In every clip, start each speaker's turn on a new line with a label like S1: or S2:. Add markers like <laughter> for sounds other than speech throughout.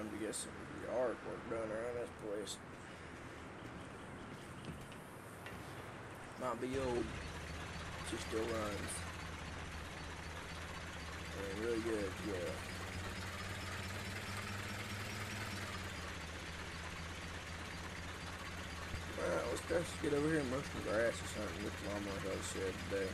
S1: Time to get some yard work done around this place. Might be old. She still runs. And really good, yeah. Alright, let's just get over here and mow some grass or something with the lawnmower I shed today.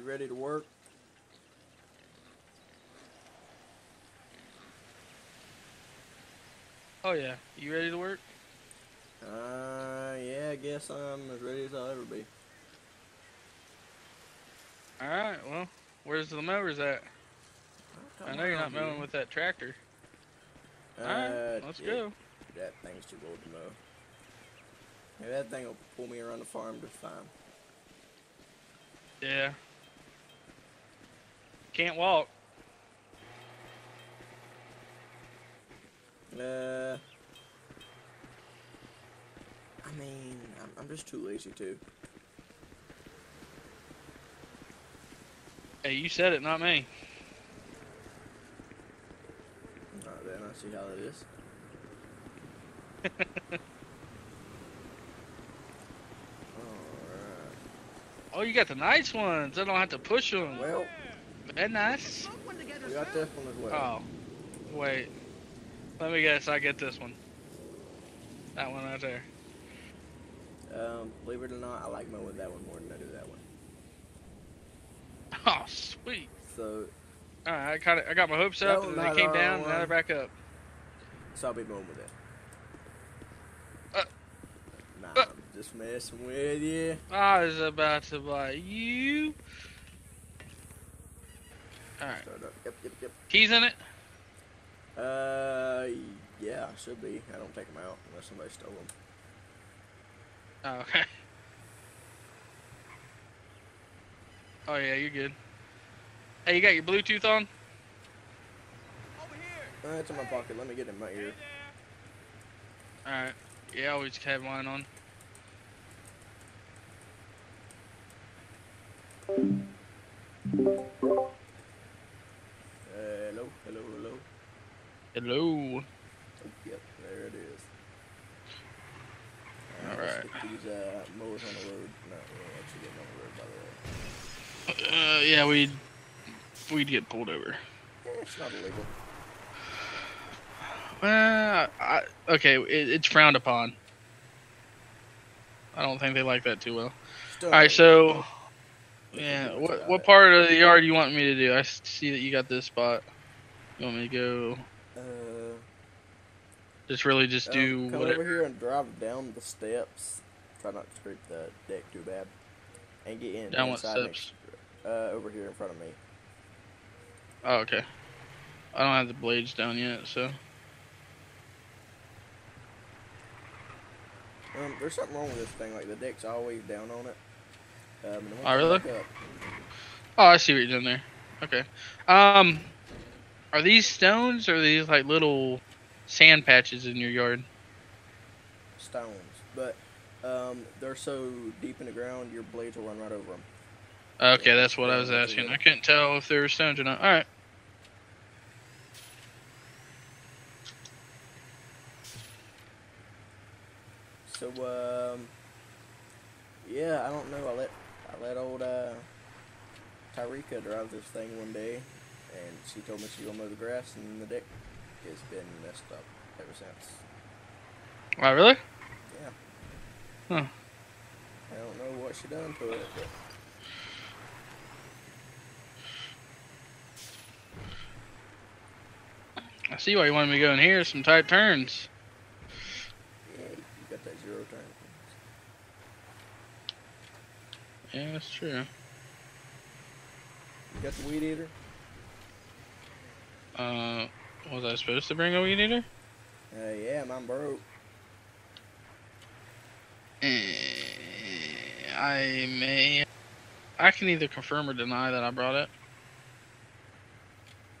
S1: You ready to work?
S2: Oh yeah, you ready to work?
S1: Uh, yeah, I guess I'm as ready as I'll ever be.
S2: All right. Well, where's the mowers at? I know you're not mowing with that tractor.
S1: Uh,
S2: All right, let's
S1: yeah,
S2: go.
S1: That thing's too old to mow. Yeah, that thing will pull me around the farm just fine.
S2: Yeah. Can't walk.
S1: Uh, I mean, I'm, I'm just too lazy to.
S2: Hey, you said it, not me.
S1: Alright then, I see how it is. <laughs>
S2: Oh, you got the nice ones. I don't have to push them.
S1: Well,
S2: That nice.
S1: we got this one as well.
S2: Oh, wait. Let me guess. I get this one. That one right there.
S1: Um, believe it or not, I like mowing with that one more than I do that one.
S2: Oh, sweet.
S1: So,
S2: All right, I got it. I got my hopes up, and they came down, and now they're back up.
S1: so I'll be mowing with it.
S2: Uh,
S1: nah,
S2: uh.
S1: I'm just messing with you.
S2: I was about to buy you. All right,
S1: Yep, yep, yep.
S2: keys in it.
S1: Uh, yeah, should be. I don't take them out unless somebody stole them.
S2: Oh, okay. Oh yeah, you're good. Hey, you got your Bluetooth on? Over here.
S1: Uh, it's in my pocket. Let me get it in my ear.
S2: All right. Yeah, I always have mine on.
S1: Uh, hello, hello, hello.
S2: Hello.
S1: Yep, there it is. Uh,
S2: Alright.
S1: These uh, mowers on the road. No, we ain't actually getting on the road, by the way.
S2: Uh, yeah, we'd we'd get pulled over.
S1: Eh, it's not illegal. <sighs>
S2: Uh, I, okay, it, it's frowned upon. I don't think they like that too well.
S1: Still
S2: All right, so yeah, what what part of the yard you want me to do? I see that you got this spot. You want me to go?
S1: Uh,
S2: Just really just
S1: um,
S2: do
S1: come
S2: whatever.
S1: over here and drive down the steps. Try not to scrape the deck too bad. And get in
S2: Down what steps?
S1: next- uh, over here in front of me.
S2: Oh, okay. I don't have the blades down yet, so.
S1: Um, there's something wrong with this thing. Like the deck's always down on it. Um,
S2: Oh, really?
S1: up-
S2: Oh, I see what you're doing there. Okay. Um, are these stones or are these like little sand patches in your yard?
S1: stones, but um, they're so deep in the ground, your blades will run right over them.
S2: Okay, that's what I was asking. I couldn't tell if there were stones or not. All right.
S1: So um, yeah, I don't know. I let I let old uh, Tyreka drive this thing one day, and she told me she gonna mow the grass, and the deck has been messed up ever since.
S2: Oh, really?
S1: Yeah.
S2: Huh.
S1: I don't know what she done to it, but
S2: I see why you wanted me to go in here. Some tight turns.
S1: yeah, you got that zero turn.
S2: Yeah, that's true.
S1: You got the weed eater?
S2: Uh, Was I supposed to bring a weed eater?
S1: Uh, yeah, mine broke.
S2: Eh, I may. I can either confirm or deny that I brought it.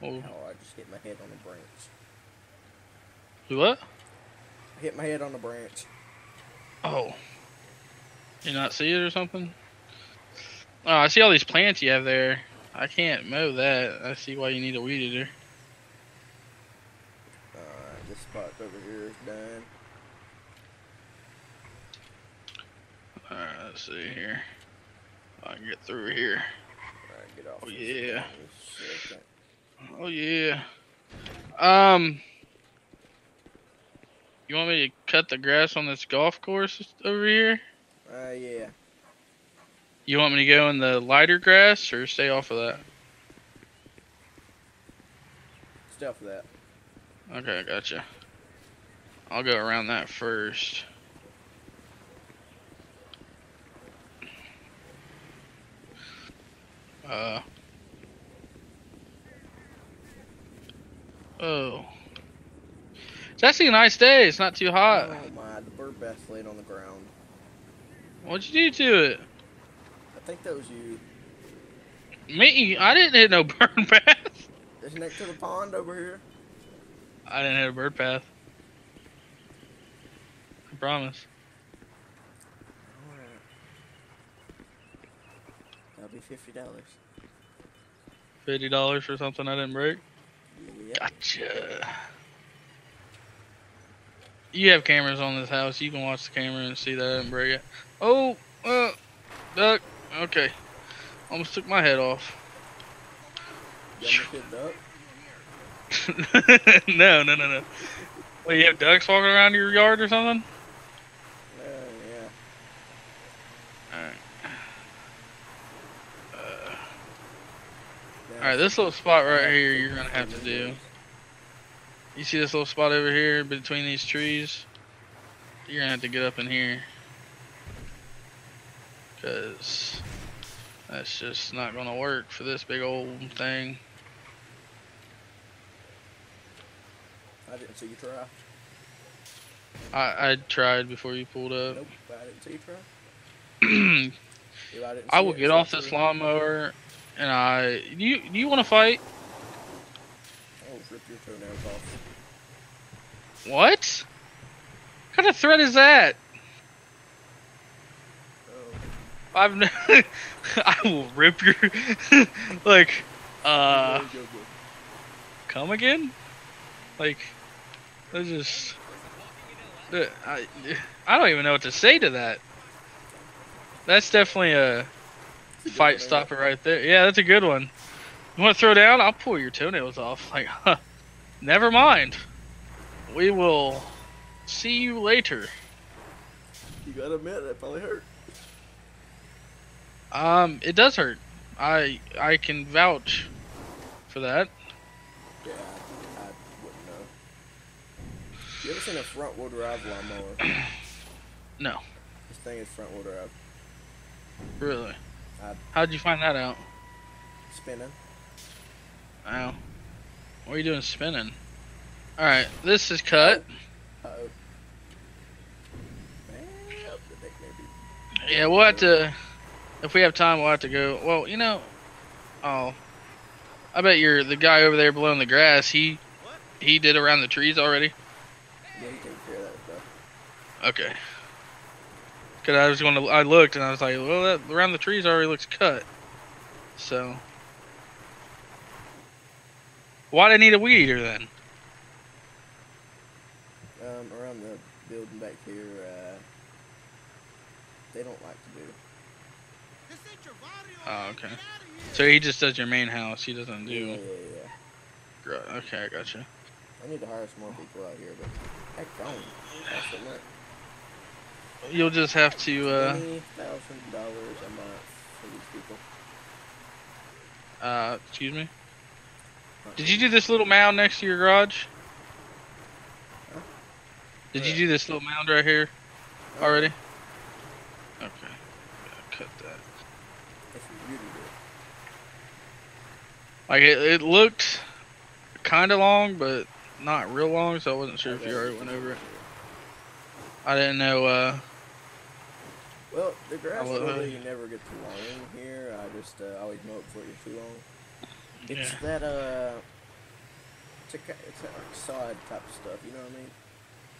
S2: Oh,
S1: Oh, I just hit my head on a branch.
S2: what?
S1: I hit my head on a branch.
S2: Oh. You not see it or something? Oh, I see all these plants you have there. I can't mow that. I see why you need a weed eater.
S1: Alright, spot over here is done.
S2: Alright, let's see here. I can get through here.
S1: Alright, get off.
S2: Oh, yeah. Oh yeah. Um. You want me to cut the grass on this golf course over here?
S1: Uh, yeah.
S2: You want me to go in the lighter grass or stay off of that?
S1: Stay off of that.
S2: Okay, I gotcha. I'll go around that first. Uh. Oh. It's actually a nice day. It's not too hot.
S1: oh my, the bird bath laid on the ground.
S2: What'd you do to it?
S1: I think that was you.
S2: Me? I didn't hit no <laughs> bird path.
S1: Isn't next to the pond over here?
S2: I didn't hit a bird path. Promise.
S1: Alright. That'll be fifty dollars.
S2: Fifty dollars for something I didn't break.
S1: Yep.
S2: Gotcha. You have cameras on this house. You can watch the camera and see that I didn't break it. Oh, uh, duck. Okay. Almost took my head off.
S1: You almost hit duck. <laughs>
S2: no, no, no, no. Well, you have ducks walking around your yard or something?
S1: Uh, yeah.
S2: Alright. Uh,
S1: Now
S2: Alright, this little spot right here you're gonna have to do. You see this little spot over here between these trees? You're gonna have to get up in here. Cause that's just not gonna work for this big old thing.
S1: I didn't see you try.
S2: I I tried before you pulled up.
S1: Nope, I didn't see you try. <clears throat> I, didn't
S2: I
S1: see
S2: will get off this lawnmower and I do you do you wanna fight?
S1: Oh, rip your toenails off.
S2: What? What kind of threat is that?
S1: Oh,
S2: I've n- <laughs> I will rip your <laughs> like uh
S1: go, go, go.
S2: come again? Like that's just uh, I I don't even know what to say to that. That's definitely a
S1: It's a good
S2: fight
S1: one,
S2: stopper right there. Yeah, that's a good one. You want to throw down? I'll pull your toenails off. Like, <laughs> huh, never mind. We will see you later.
S1: You gotta admit that probably hurt.
S2: Um, it does hurt. I I can vouch for that.
S1: Yeah, I, I wouldn't know. You ever seen a front wheel drive lawnmower? <clears throat>
S2: No.
S1: This thing is front wheel drive.
S2: Really?
S1: I-
S2: How'd you find that out?
S1: Spinning.
S2: Ow. What are you doing spinning? Alright, this is cut.
S1: Uh oh. Well, the deck may be-
S2: Yeah, we'll have to. If we have time, we'll have to go. Well, you know. Oh. I bet you're the guy over there blowing the grass. He he did around the trees already.
S1: Yeah, you take care of that stuff.
S2: Okay. Cause I was gonna. I looked and I was like, well, that around the trees already looks cut. So. Why do I need a weed eater then?
S1: Um, around the building back here, uh, they don't like to do.
S2: Oh, okay. So he just does your main house. He doesn't do.
S1: yeah, yeah.
S2: Gr- Okay, I gotcha.
S1: I need to hire some more people out here, but heck, don't. That's so much.
S2: You'll just have to. uh
S1: Twenty thousand dollars a month for these people.
S2: Uh, excuse me. Did you do this little mound next to your garage?
S1: Huh?
S2: Did you do this little mound right here
S1: Uh,
S2: already? Okay. Yeah, cut that.
S1: If really do.
S2: Like it, it looked kind of long, but not real long, so I wasn't sure if you already went over it. I didn't know. uh
S1: Well, the grass
S2: I love
S1: really never get too long here. I just uh, always mow it before it gets too long. It's
S2: Yeah.
S1: that uh, it's a it's that like sod type of stuff. You know what I mean?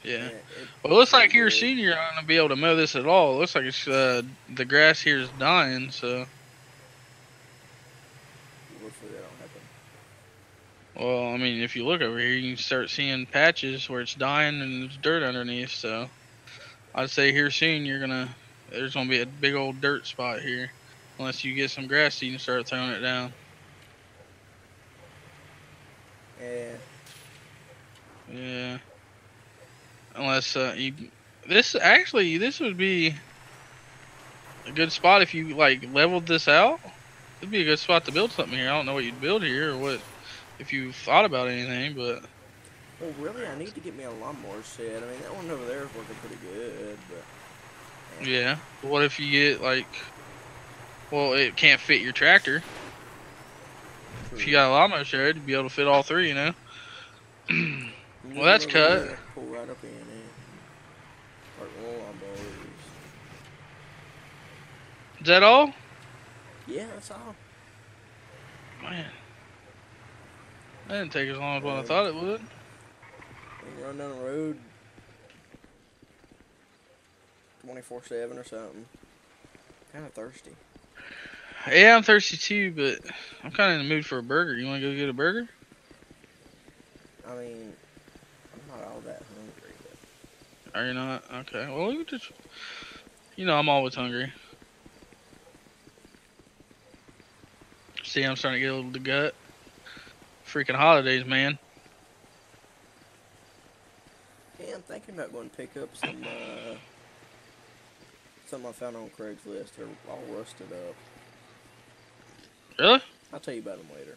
S2: Yeah.
S1: it-
S2: Well, it looks like
S1: pretty
S2: here
S1: good.
S2: soon you're not gonna be able to mow this at all. It looks like it's uh the grass here is dying. So,
S1: Hopefully that don't happen.
S2: well, I mean, if you look over here, you can start seeing patches where it's dying and there's dirt underneath. So, I'd say here soon you're gonna there's gonna be a big old dirt spot here, unless you get some grass you can start throwing it down.
S1: Yeah.
S2: Yeah. Unless uh, you, this actually this would be a good spot if you like leveled this out. It'd be a good spot to build something here. I don't know what you'd build here or what if you thought about anything, but
S1: Well, really, I need to get me a lawnmower set. I mean, that one over there is working pretty good, but
S2: yeah. What if you get like, well, it can't fit your tractor. If you got a lawnmower shed, you'd be able to fit all three. You know. <clears throat> Well, that's cut.
S1: Pull right up in it. Like lawnmowers.
S2: Is that all?
S1: Yeah, that's all.
S2: Man. That didn't take as long as what I
S1: um,
S2: thought it would.
S1: Run down the road 24 7 or something. Kind of thirsty.
S2: Yeah, I'm thirsty too, but I'm kind of in the mood for a burger. You want to go get a burger?
S1: I mean, I'm not all that hungry, but
S2: Are you not? Okay. Well, you just, you know, I'm always hungry. See, I'm starting to get a little the gut. Freaking holidays, man.
S1: yeah, I'm thinking about going to pick up some, uh, something I found on Craigslist. They're all rusted up.
S2: Really?
S1: I'll tell you about them later.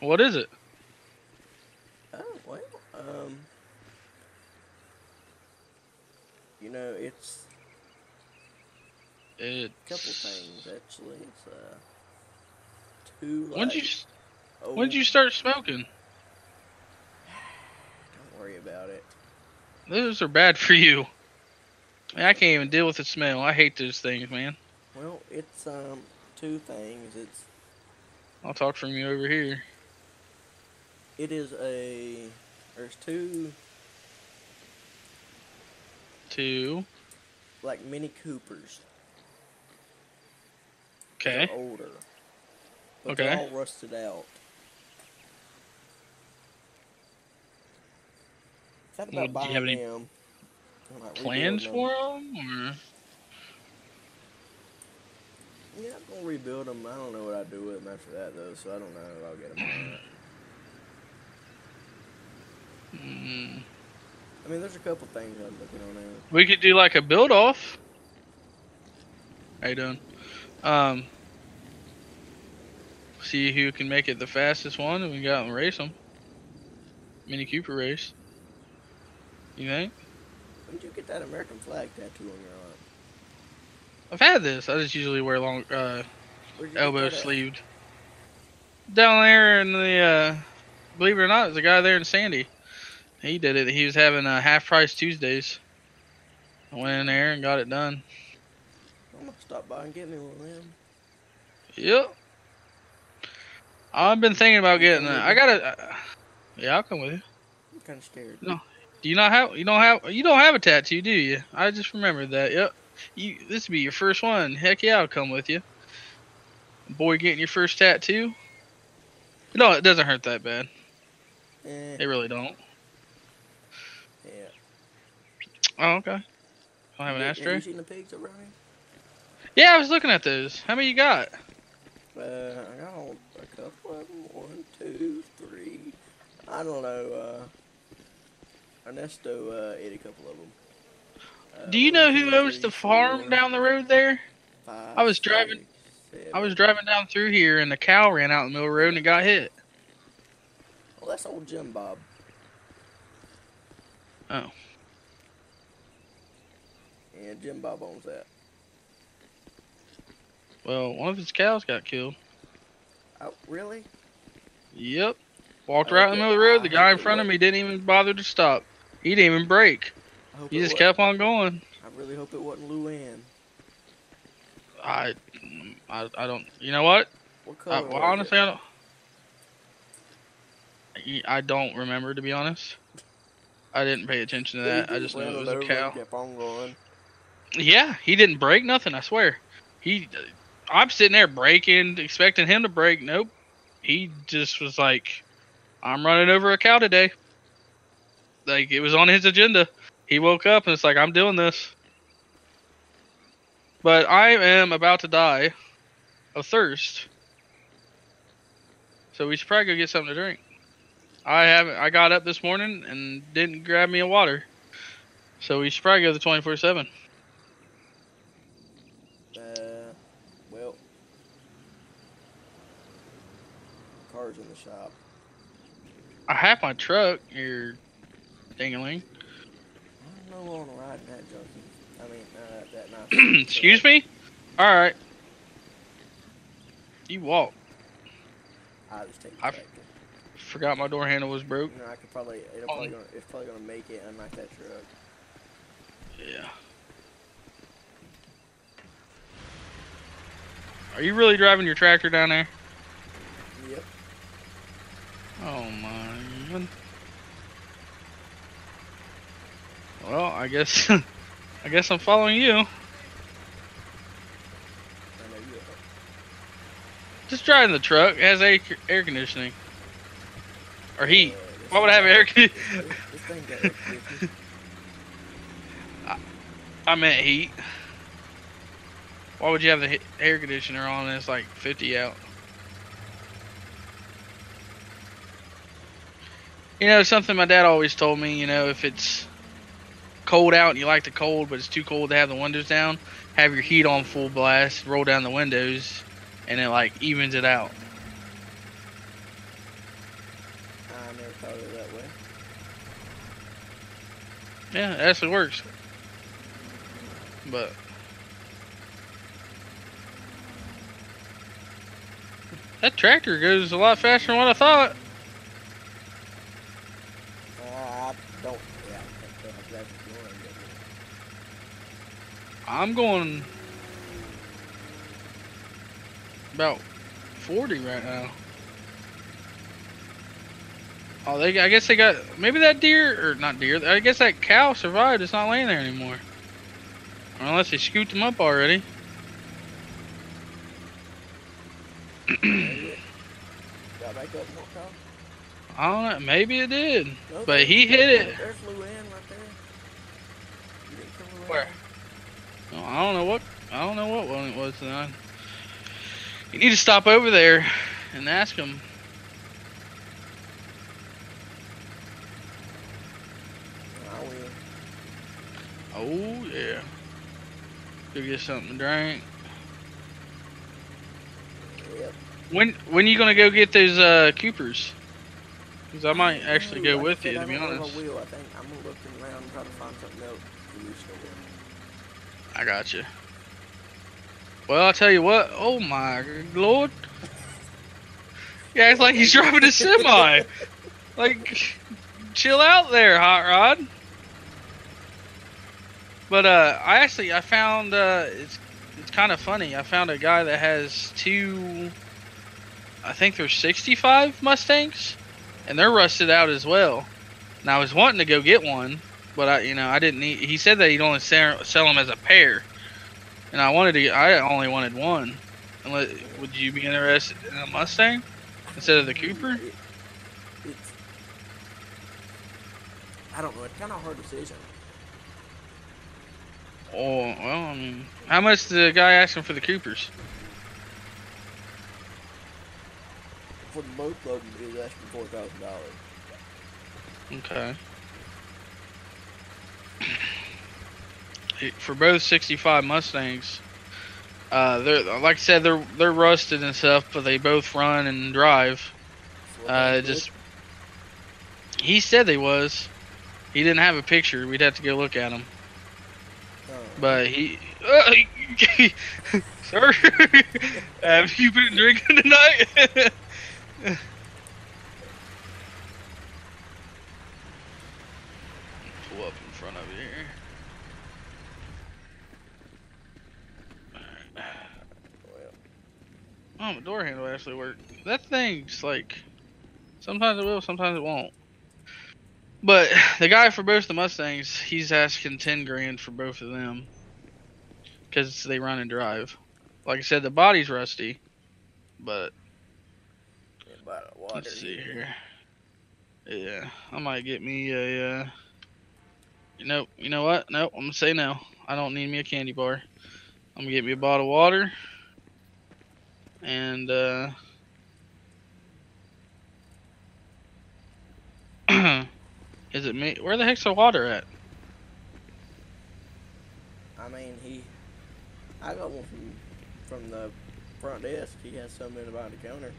S2: What is it?
S1: Oh, well, um, you know, it's
S2: It.
S1: a couple things, actually. It's, uh, two,
S2: When'd you
S1: like, old-
S2: When'd you start smoking? <sighs>
S1: Don't worry about it.
S2: Those are bad for you. Man, I can't even deal with the smell. I hate those things, man.
S1: Well, it's, um, two things. It's,
S2: I'll talk from you over here.
S1: it is a, there's two,
S2: Two.
S1: like, Mini Coopers.
S2: Okay.
S1: They're older. But
S2: Okay.
S1: they're all rusted out. Thought
S2: Well,
S1: about
S2: you
S1: buying
S2: any
S1: them. and, like,
S2: Plans for them, or
S1: Yeah, I'm gonna rebuild them. I don't know what I'd do with them after that though, so I don't know if I'll get them or
S2: mm,
S1: I mean, there's a couple things I'm looking on now.
S2: we could do like a build off. How you doing? Um, see who can make it the fastest one, and we go out and race them. Mini Cooper race. You think?
S1: When did you get that American flag tattoo on your arm?
S2: I've had this. I just usually wear long, uh,
S1: Where'd you get
S2: elbow sleeved. Down there in the, uh, believe it or not, there's a guy there in Sandy. He did it. He was having uh, half price Tuesdays. I went in there and got it done.
S1: I'm gonna stop by and get me one of them.
S2: Yep. I've been thinking about getting that. I gotta. Uh, yeah, I'll come with you.
S1: I'm kind of scared.
S2: Do you not have? You don't have? You don't have a tattoo, do you? I just remembered that. Yep. You. This would be your first one. Heck yeah, I'll come with you. Boy, getting your first tattoo. No, it doesn't hurt that bad.
S1: Eh,
S2: They really don't.
S1: yeah.
S2: Oh, okay. I'll have an
S1: Have-
S2: ashtray.
S1: Have you seen the pigs around here?
S2: Yeah, I was looking at those. How many you got?
S1: Uh, I got a couple of them. One, two, three. I don't know. Uh, Ernesto uh, ate a couple of them. Uh,
S2: Do you know who owns the farm down the road there?
S1: five,
S2: I was driving-
S1: six,
S2: I was driving down through here and the cow ran out in the middle of the road and it got hit.
S1: Well, that's old Jim Bob.
S2: Oh.
S1: Yeah, Jim Bob owns that.
S2: Well, one of his cows got killed.
S1: Oh, really?
S2: Yep. Walked right in the middle of the road. The guy in front of me didn't even bother to stop. He didn't even break.
S1: I hope
S2: He just kept on going.
S1: I really hope it wasn't Luann.
S2: I, I, I don't. You know what?
S1: What
S2: I,
S1: color?
S2: Uh, well, honestly? I don't. I- I don't remember to be honest. I didn't pay attention to that. I
S1: just
S2: knew it was a cow.
S1: Kept on going.
S2: Yeah, he didn't break nothing. I swear. He, I'm sitting there breaking, expecting him to break. Nope. He just was like, "I'm running over a cow today." Like it was on his agenda. He woke up and it's like, "I'm doing this." But I am about to die of thirst. So we should probably go get something to drink. I haven't. I got up this morning and didn't grab me a water. So we should probably go to the 24 seven.
S1: Uh, well, car's in the shop.
S2: I have my truck here, dingaling.
S1: I don't know riding that junkie. I mean, uh, that. <clears throat>
S2: Excuse me? Alright. You walk.
S1: I just take
S2: I've- Forgot my door handle was broke.
S1: You know, I could probably. It'll probably gonna. It's probably gonna make it unlike that truck.
S2: Yeah. Are you really driving your tractor down there?
S1: Yep.
S2: Oh my Well, I guess <laughs> I guess I'm following you.
S1: I.
S2: Just driving the truck. It has air, air conditioning. Or heat.
S1: Uh,
S2: Why would I have air conditioning?
S1: This, this thing got air conditioning. <laughs>
S2: I meant heat. Why would you have the air conditioner on and it's like 50 out? You know, something my dad always told me, you know, if it's cold out and you like the cold, but it's too cold to have the windows down, have your heat on full blast, roll down the windows, and it like evens it out.
S1: I never thought of it that way.
S2: Yeah, it actually works. But that tractor goes a lot faster than what I thought.
S1: Uh, I don't. Yeah, I can't tell exactly what I'm doing.
S2: I'm going about 40 right now. Oh, they. I guess they got maybe that deer or not deer. I guess that cow survived. It's not laying there anymore. Unless they scooped him up already.
S1: Got back up more car.
S2: I don't know. Maybe it did.
S1: No,
S2: But he hit it.
S1: There's Luann right there. Didn't come.
S2: Where? I don't know what. I don't know what one it was tonight. You need to stop over there and ask him.
S1: I will.
S2: Oh yeah. Go get something to drink.
S1: Yep.
S2: When when you gonna go get those uh Coopers? Cause I might actually go with you to be
S1: don't know if
S2: honest.
S1: I think I'm gonna around and try to find something else to use
S2: I got you. Well, I'll tell you what. Oh my lord. Yeah, it's like he's driving a semi. Like, chill out there, hot rod. But uh, I actually I found uh, it's it's kind of funny. I found a guy that has two. I think they're 65 Mustangs, and they're rusted out as well. And I was wanting to go get one, but I, you know, I didn't need. He said that he'd only sell, sell them as a pair, and I wanted to. Get, I only wanted one. Unless, would you be interested in a Mustang instead of the Cooper?
S1: It's. I don't know. It's kind of a hard decision.
S2: Oh, well, I mean, how much the guy asking for the Coopers?
S1: For the both of them, it was asking four thousand dollars.
S2: Okay. <clears throat> For both 65 Mustangs, uh, they're like I said, they're they're rusted and stuff, but they both run and drive. Uh, just he said they was. He didn't have a picture. We'd have to go look at them. But he, uh, <laughs> sir, <laughs> have you been drinking tonight? <laughs> front of you here. Alright.
S1: Well,
S2: Oh, my door handle actually worked. That thing's like, sometimes it will, sometimes it won't. But the guy for both the Mustangs, he's asking ten grand for both of them, because they run and drive. Like I said, the body's rusty, but
S1: yeah, bottle of water.
S2: let's see here. Yeah, I might get me a. Uh, you know, you know what? Nope, I'm gonna say no. I don't need me a candy bar. I'm gonna get me a bottle of water. And uh <clears throat> Is it me? Where the heck's the water at?
S1: I mean, he. I got one from from the front desk. He has some in the behind the counter.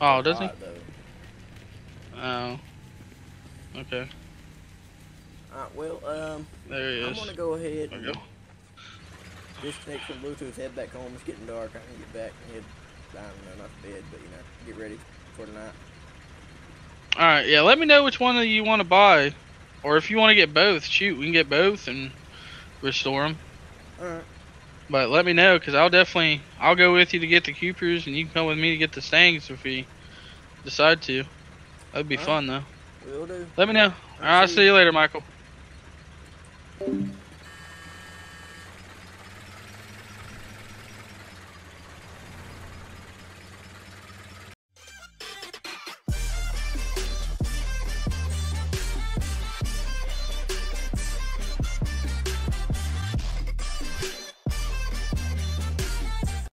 S2: Oh, does he?
S1: Though.
S2: Oh. Okay.
S1: Alright, well, um,
S2: There he
S1: I'm gonna go ahead
S2: There we go.
S1: Disconnect from Bluetooth, head back home. It's getting dark. I can get back and head, I don't know, not to bed, but you know, get ready for tonight.
S2: Alright, yeah, let me know which one you want to buy. Or if you want to get both, shoot, we can get both and restore them.
S1: Alright.
S2: But let me know, because I'll definitely, I'll go with you to get the Coopers, and you can come with me to get the Stangs if we decide to. That'd be
S1: Alright.
S2: fun, though.
S1: Will do.
S2: Let me know. Alright, I'll see you later, Michael.